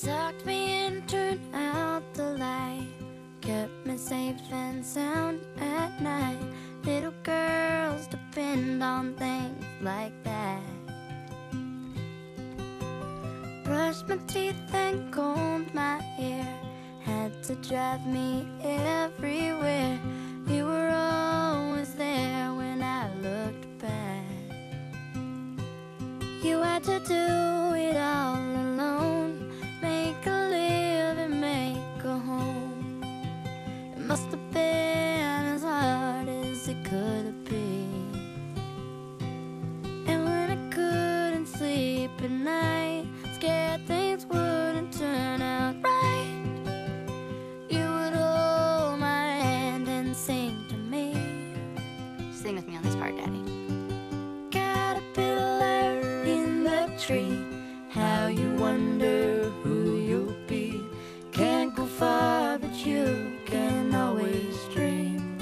tucked me in, turned out the light, kept me safe and sound at night. Little girls depend on things like that. Brushed my teeth and combed my hair, had to drive me everywhere. You were always there when I looked back. You had to do it all Part, Daddy. Caterpillar in the tree, how you wonder who you'll be. Can't go far, but you can always dream.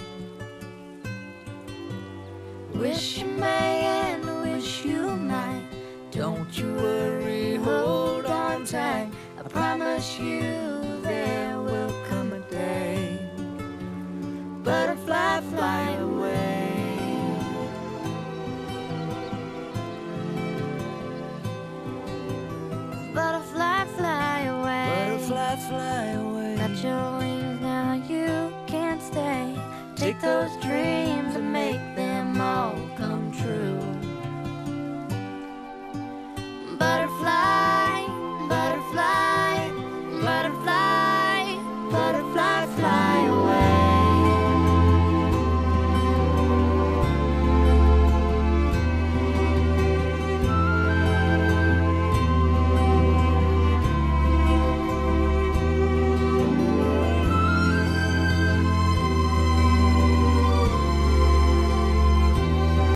Wish you may and wish you might. Don't you worry, hold on tight. I promise you there will come a day. Butterfly, fly away. Fly away. Got your wings now, you can't stay. Take those dreams